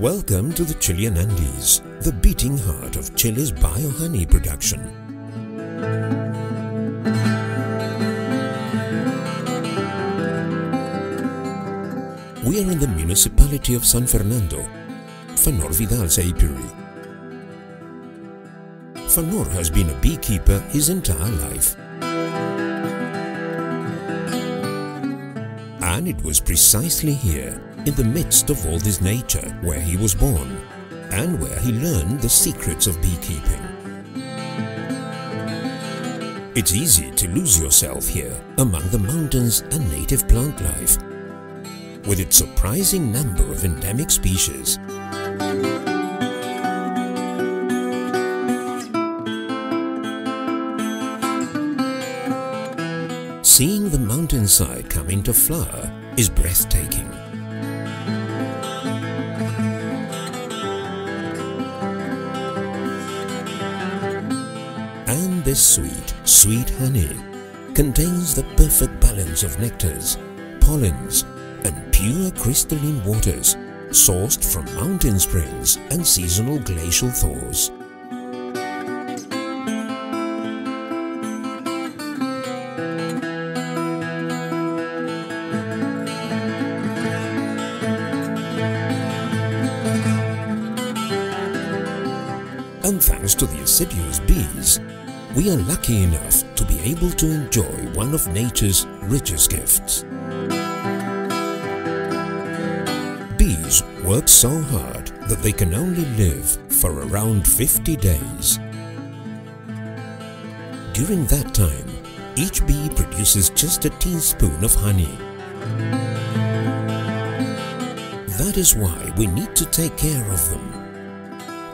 Welcome to the Chilean Andes, the beating heart of Chile's bio-honey production. We are in the municipality of San Fernando, Fanor Vidal's apiary. Fanor has been a beekeeper his entire life. And it was precisely here, in the midst of all this nature, where he was born and where he learned the secrets of beekeeping. It's easy to lose yourself here among the mountains and native plant life, with its surprising number of endemic species. Seeing the mountainside come into flower is breathtaking. Sweet, sweet honey contains the perfect balance of nectars, pollens, and pure crystalline waters sourced from mountain springs and seasonal glacial thaws. And thanks to the assiduous bees, we are lucky enough to be able to enjoy one of nature's richest gifts. Bees work so hard that they can only live for around 50 days. During that time, each bee produces just a teaspoon of honey. That is why we need to take care of them.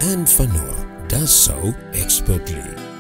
And Fanor does so expertly.